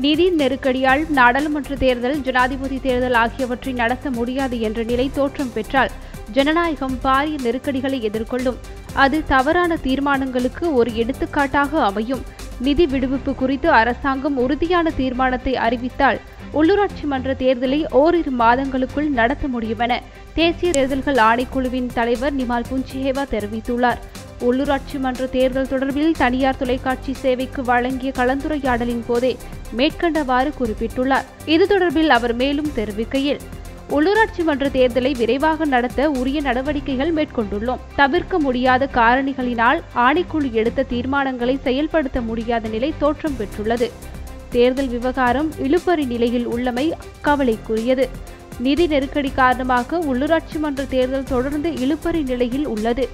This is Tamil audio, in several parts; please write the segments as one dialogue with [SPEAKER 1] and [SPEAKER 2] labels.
[SPEAKER 1] நிதி நெருக்கடியால் நாடாளுமன்ற தேர்தல் ஜனாதிபதி தேர்தல் ஆகியவற்றை நடத்த முடியாது என்ற நிலை தோற்றம் பெற்றால் ஜனநாயகம் பாரிய நெருக்கடிகளை எதிர்கொள்ளும். அது தவறான தீர்மானங்களுக்கு ஒரு எடுத்துக்காட்டாக அமையும். நிதி விடுவிப்பு குறித்து அரசாங்கம் உறுதியான தீர்மானத்தை அறிவித்தால் உள்ளூராட்சி மன்ற தேர்தலை ஓரிரு மாதங்களுக்குள் நடத்த முடியும் என தேசிய தேர்தல்கள் ஆணைக்குழுவின் தலைவர் நிமால் புஞ்சிஹேவா தெரிவித்துள்ளார். உள்ளூராட்சி மன்ற தேர்தல் தொடர்பில் தனியார் தொலைக்காட்சி சேவைக்கு வழங்கிய கலந்துரையாடலின் போதே மேற்கண்டவாறு குறிப்பிட்டுள்ளார். இது தொடர்பில் அவர் மேலும் தெரிவிக்கையில் உள்ளூராட்சி மன்ற தேர்தலை விரைவாக நடத்த உரிய நடவடிக்கைகள் மேற்கொண்டுள்ளோம். தவிர்க்க முடியாத காரணிகளினால் ஆணைக்குழு எடுத்த தீர்மானங்களை செயல்படுத்த முடியாத நிலை தோற்றம் பெற்றுள்ளது. தேர்தல் விவகாரம் இழுபறி நிலையில் உள்ளமை கவலைக்குரியது. நிதி நெருக்கடி காரணமாக உள்ளூராட்சி மன்ற தேர்தல் தொடர்ந்து இழுபறி நிலையில் உள்ளது.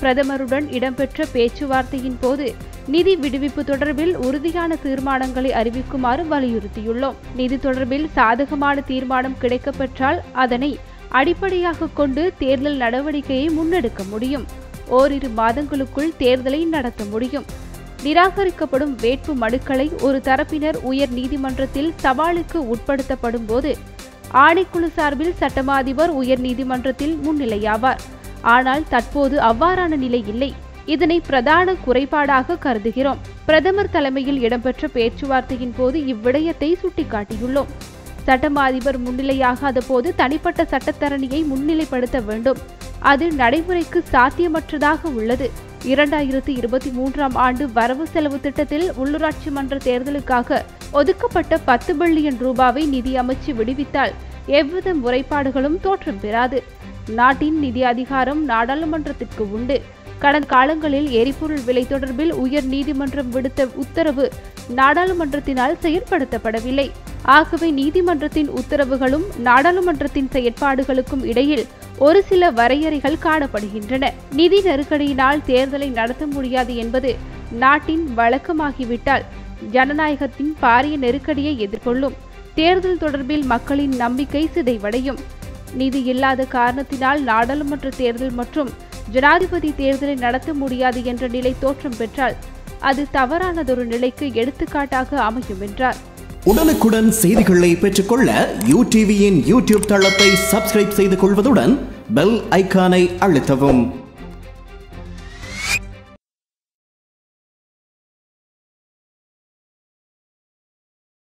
[SPEAKER 1] பிரதமருடன் இடம்பெற்ற பேச்சுவார்த்தையின் போது நிதி விடுவிப்பு தொடர்பில் உறுதியான தீர்மானங்களை அறிவிக்குமாறு வலியுறுத்தியுள்ளோம். நிதி தொடர்பில் சாதகமான தீர்மானம் கிடைக்கப்பெற்றால் அதனை அடிப்படையாக கொண்டு தேர்தல் நடவடிக்கையை முன்னெடுக்க முடியும். ஓரிரு மாதங்களுக்குள் தேர்தலை நடத்த முடியும். நிராகரிக்கப்படும் வேட்பு மனுக்களை ஒரு தரப்பினர் உயர் நீதிமன்றத்தில் சவாலுக்கு உட்படுத்தப்படும் போது ஆணைக்குழு சார்பில் சட்டமா அதிபர் உயர் நீதிமன்றத்தில் முன்னிலையாவார். ஆனால் தற்போது அவ்வாறான நிலை இல்லை. இதனை பிரதான குறைபாடாக கருதுகிறோம். பிரதமர் தலைமையில் இடம்பெற்ற பேச்சுவார்த்தையின் போது இவ்விடயத்தை சுட்டிக்காட்டியுள்ளோம். சட்டமா அதிபர் முன்னிலையாகாத போது தனிப்பட்ட சட்டத்தரணியை முன்னிலைப்படுத்த வேண்டும். அது நடைமுறைக்கு சாத்தியமற்றதாக உள்ளது. இரண்டாயிரத்தி இருபத்தி மூன்றாம் ஆண்டு வரவு செலவு திட்டத்தில் உள்ளூராட்சி மன்ற தேர்தலுக்காக ஒதுக்கப்பட்ட பத்து பில்லியன் ரூபாவை நிதி அமைச்சு விடுவித்தால் எவ்வித முறைப்பாடுகளும் தோற்றம் பெறாது. நாட்டின் நிதி அதிகாரம் நாடாளுமன்றத்திற்கு உண்டு. கடந்த காலங்களில் எரிபொருள் விலை தொடர்பில் உயர் நீதிமன்றம் விடுத்த உத்தரவு நாடாளுமன்றத்தினால் செயற்படுத்தப்படவில்லை. ஆகவே நீதிமன்றத்தின் உத்தரவுகளும் நாடாளுமன்றத்தின் செயற்பாடுகளுக்கும் இடையில் ஒரு சில வரையறைகள் காணப்படுகின்றன. நிதி நெருக்கடியினால் தேர்தலை நடத்த முடியாது என்பது நாட்டின் வழக்கமாகிவிட்டால் ஜனநாயகத்தின் பாரிய நெருக்கடியை எதிர்கொள்ளும். தேர்தல் தொடர்பில் மக்களின் நம்பிக்கை சிதைவடையும். நிதி இல்லாத காரணத்தினால் நாடாளுமன்ற தேர்தல் மற்றும் ஜனாதிபதி தேர்தலை நடத்த முடியாது என்ற நிலை தோற்றம் பெற்றால் அது தவறானதொரு நிலைக்கு எடுத்துக்காட்டாக அமையும் என்றார்.
[SPEAKER 2] உடனுக்குடன் செய்திகளை பெற்றுக்கொள்ள யூ டிவியின் யூடியூப் தளத்தை சப்ஸ்கிரைப் செய்து கொள்வதுடன் பெல் ஐகானை அழுத்தவும்.